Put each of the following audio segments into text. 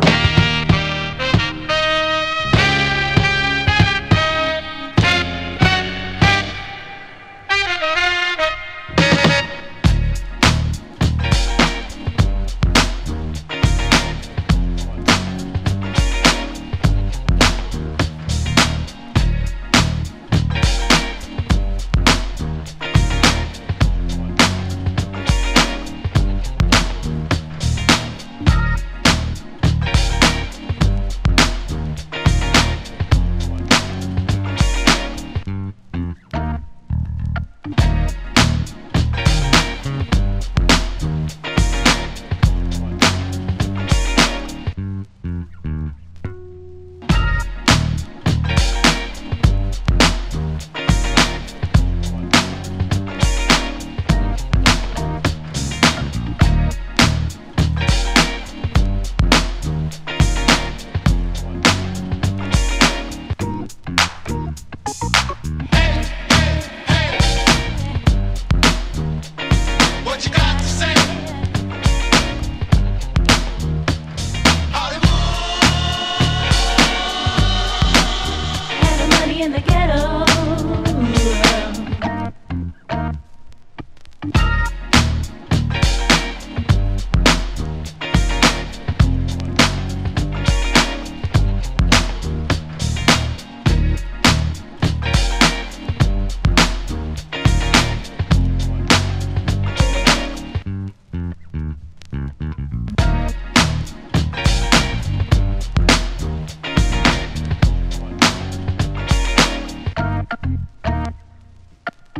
Bye.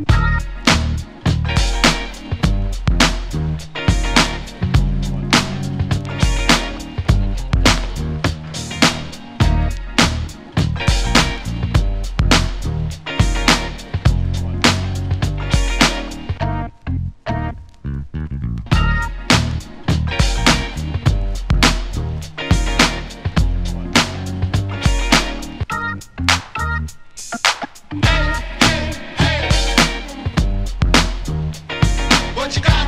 Bye. what you got.